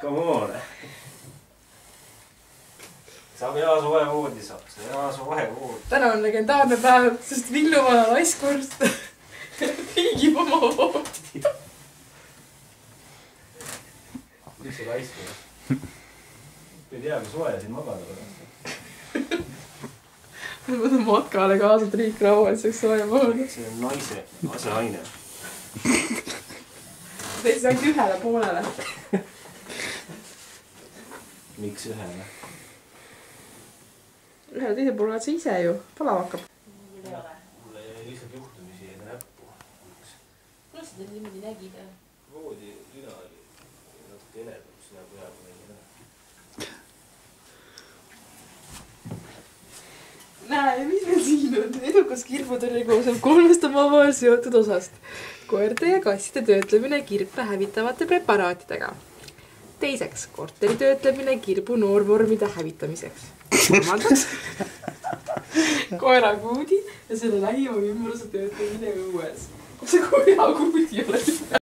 Come on. saab hea soe voodi, saab see hea soe voodi. täna on legendaarne päev, sest Villu vana naiskorst viigib oma voodi. miks sa raiskad? ei tea, kui soe siin magada pärast. ma võtan matkale kaasa triikraualiseks soe voodi. see on naise, aseaine. teise ainult ühele poolele. miks ühele? ühele teisele poole oled sa ise ju, palav hakkab. mulle jäi lihtsalt juhtumisi jäi näppu. kuidas sa niimoodi nägid? voodi lina oli natuke heledam, siis näeb peaaegu välja näha. näe, mis meil siin on? edukas kirputõrje koosneb kolmest omavahel seotud osast. koerte ja kasside töötlemine kirpe hävitavate preparaatidega. teiseks, korteri töötlemine kirbu noorvormide hävitamiseks. kolmandaks, koerakuudi ja selle lähima ümbruse töötlemine õues. see koerakuudi ei ole?